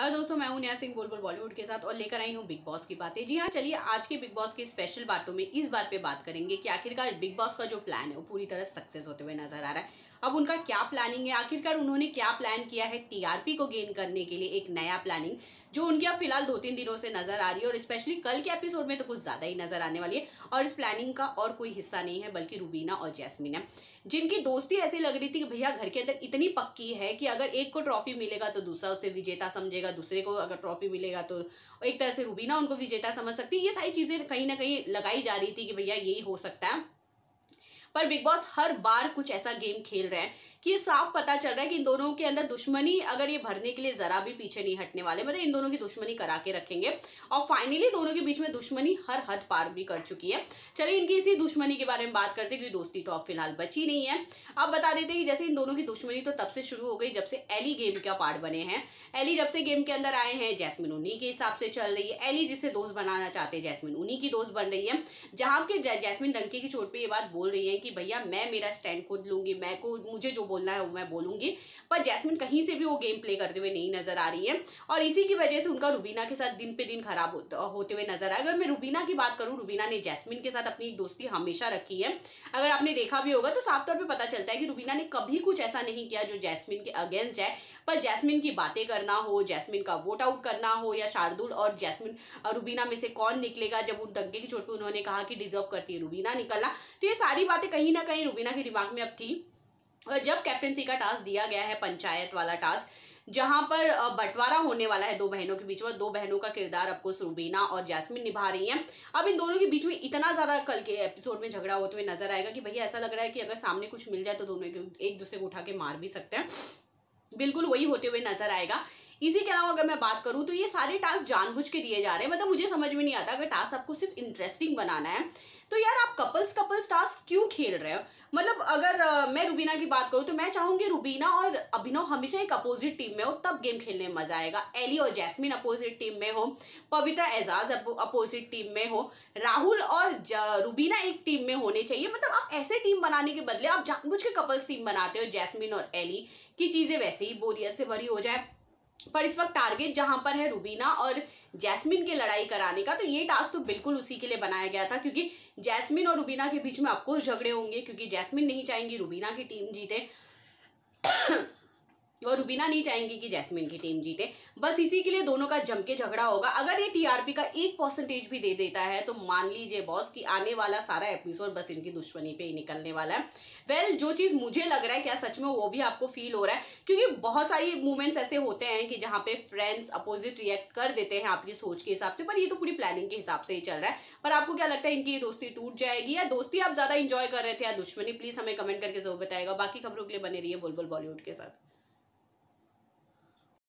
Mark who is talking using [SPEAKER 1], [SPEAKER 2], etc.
[SPEAKER 1] Hello दोस्तों, मैं हूँ नया सिंह बोलबुल बॉलीवुड के साथ और लेकर आई हूँ बिग बॉस की बातें। जी हाँ चलिए आज के बिग बॉस की स्पेशल बातों में इस बात पे बात करेंगे कि आखिरकार बिग बॉस का जो प्लान है, वो पूरी तरह सक्सेस होते हुए नज़र आ रहा है। अब उनका क्या प्लानिंग है? आखिरकार उन्होंने क्या प्लान किया है टीआरपी को गेन करने के लिए? एक नया प्लानिंग जो उनके अब फ़िलहाल दो तीन दिनों से नज़र आ रही है और स्पेशली कल के एपिसोड में तो कुछ ज़्यादा ही नज़र आने वाली है। और इस प्लानिंग का और कोई हिस्सा नहीं है, बल्कि रूबीना और जैस्मिन है। जिनकी दोस्ती ऐसी लग रही थी कि भैया घर के अंदर इतनी पक्की है कि अगर एक को ट्रॉफी मिलेगा तो दूसरा उसे विजेता समझेगा, दूसरे को अगर ट्रॉफी मिलेगा तो एक तरह से रूबीना उनको विजेता समझ सकती है। ये सारी चीज़ें कहीं ना कहीं लगाई जा रही थी कि भैया यही हो सकता है। पर बिग बॉस हर बार कुछ ऐसा गेम खेल रहे हैं कि साफ़ पता चल रहा है कि इन दोनों के अंदर दुश्मनी अगर ये भरने के लिए जरा भी पीछे नहीं हटने वाले मतलब इन दोनों की दुश्मनी करा के रखेंगे। और फाइनली दोनों के बीच में दुश्मनी हर हद पार भी कर चुकी है। चलिए इनकी इसी दुश्मनी के बारे में बात करते हैं, क्योंकि दोस्ती तो अब फ़िलहाल बची नहीं है। अब बता देते हैं कि जैसे इन दोनों की दुश्मनी तो तब से शुरू हो गई जब से एली गेम का पार्ट बने हैं। एली जब से गेम के अंदर आए हैं जैस्मिन उन्हीं के हिसाब से चल रही है। एली जिससे दोस्त बनाना चाहते हैं जैस्मिन उन्हीं की दोस्त बन रही है। जहाँ के जैस्मिन डंके की चोट पर ये बात बोल रही है कि भैया मैं मेरा स्टैंड खुद लूँगी, मैं को मुझे जो बोलना है वो मैं बोलूँ बोलूँगी। पर जैस्मिन कहीं से भी वो गेम प्ले करते हुए नहीं नज़र आ रही है। और इसी की वजह से उनका रुबीना के साथ दिन पे दिन खराब होते हुए नज़र आए। अगर मैं रुबीना की बात करूँ, रुबीना ने जैस्मिन के साथ अपनी दोस्ती हमेशा रखी है। अगर आपने देखा भी होगा तो साफ़ तौर पर पता चलता है कि रुबीना ने कभी कुछ ऐसा नहीं किया जो जैस्मिन के अगेंस्ट जाए पर जैस्मिन की बातें करना हो, जैस्मिन का वोट आउट करना हो, या शार्दुल और जैस्मिन रुबीना में से कौन निकलेगा जब उन दंगे की चोट पर उन्होंने कहा कि डिजर्व करती है रुबीना निकलना। तो ये सारी बातें कहीं ना कहीं रुबीना के दिमाग में अब थी। और जब कैप्टनसी का टास्क दिया गया है, पंचायत वाला टास्क जहाँ पर बंटवारा होने वाला है दो बहनों के बीच में, दो बहनों का किरदार आपको रुबीना और जैस्मिन निभा रही हैं। अब इन दोनों के बीच में इतना ज़्यादा कल के एपिसोड में झगड़ा होते हुए नज़र आएगा कि भैया ऐसा लग रहा है कि अगर सामने कुछ मिल जाए तो दोनों एक दूसरे को उठा के मार भी सकते हैं। बिल्कुल वही होते हुए नज़र आएगा। इसी के अलावा अगर मैं बात करूँ तो ये सारे टास्क जानबूझ के दिए जा रहे हैं। मतलब मुझे समझ में नहीं आता अगर टास्क आपको सिर्फ़ इंटरेस्टिंग बनाना है तो यार आप कपल्स कपल्स टास्क क्यों खेल रहे हो? मतलब अगर मैं रूबीना की बात करूँ तो मैं चाहूँगी रूबीना और अभिनव हमेशा एक अपोजिट टीम में हो, तब गेम खेलने में मज़ा आएगा। एली और जैस्मिन अपोजिट टीम में हो पवित्रा एजाज अपोजिट टीम में हो, राहुल और रुबीना एक टीम में होने चाहिए। मतलब आप ऐसे टीम बनाने के बदले आप जानबूझ के कपल्स टीम बनाते हो, जैस्मिन और एली, की चीज़ें वैसे ही बोरियत से भरी हो जाए। पर इस वक्त टारगेट जहाँ पर है रूबीना और जैस्मिन के लड़ाई कराने का तो ये टास्क तो बिल्कुल उसी के लिए बनाया गया था, क्योंकि जैस्मिन और रूबीना के बीच में आपको झगड़े होंगे, क्योंकि जैस्मिन नहीं चाहेंगी रूबीना की टीम जीते। और रुबीना नहीं चाहेंगी कि जैस्मिन की टीम जीते। बस इसी के लिए दोनों का जम के झगड़ा होगा। अगर ये टीआरपी का एक परसेंटेज भी दे देता है तो मान लीजिए बॉस कि आने वाला सारा एपिसोड बस इनकी दुश्मनी पे ही निकलने वाला है। वेल well, जो चीज़ मुझे लग रहा है क्या सच में वो भी आपको फील हो रहा है क्योंकि बहुत सारी मूवमेंट्स ऐसे होते हैं कि जहाँ पे फ्रेंड्स अपोजिट रिएक्ट कर देते हैं आपकी सोच के हिसाब से पर ये तो पूरी प्लानिंग के हिसाब से ही चल रहा है। पर आपको क्या लगता है इनकी ये दोस्ती टूट जाएगी या दोस्ती आप ज़्यादा इंजॉय कर रहे थे या दुश्मनी? प्लीज़ हमें कमेंट करके ज़रूर बताएगा। बाकी खबरों के लिए बने रही है बुलबुल बॉलीवुड के साथ।